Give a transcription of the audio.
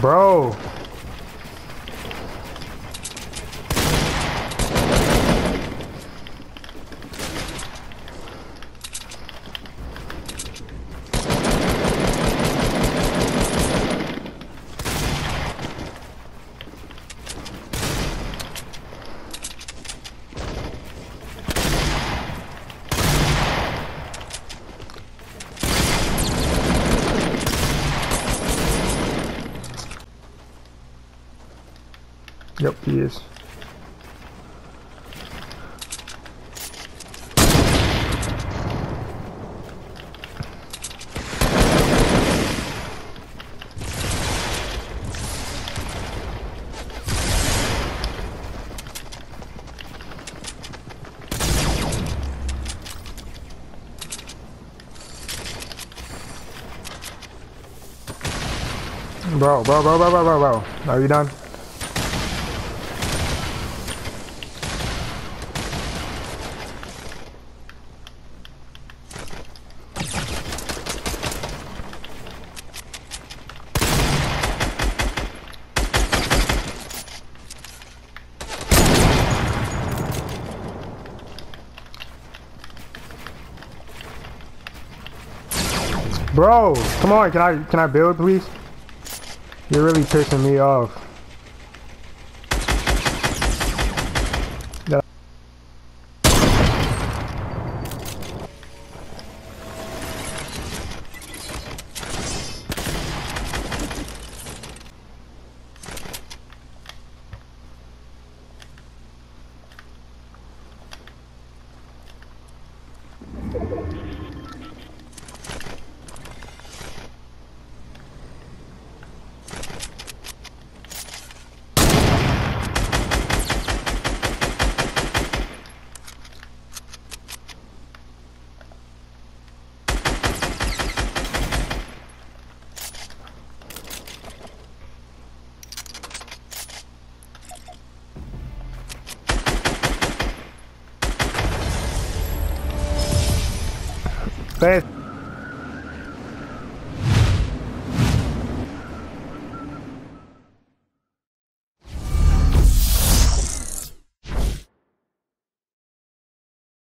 Bro. Yep, he is. Bro, bro, bro, bro, bro, bro, bro. Are you done? Bro, come on, can I can I build please? You're really pissing me off. 对。